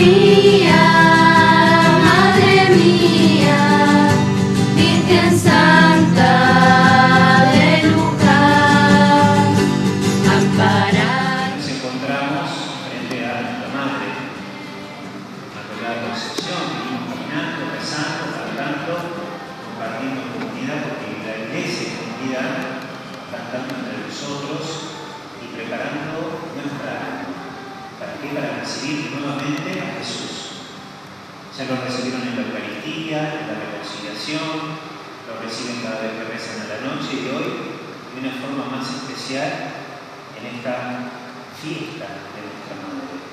Maria. Qué? Para recibir nuevamente a Jesús. Ya lo recibieron en la Eucaristía, en la reconciliación, lo reciben cada vez que rezan a la noche y hoy de una forma más especial en esta fiesta de nuestra Madre.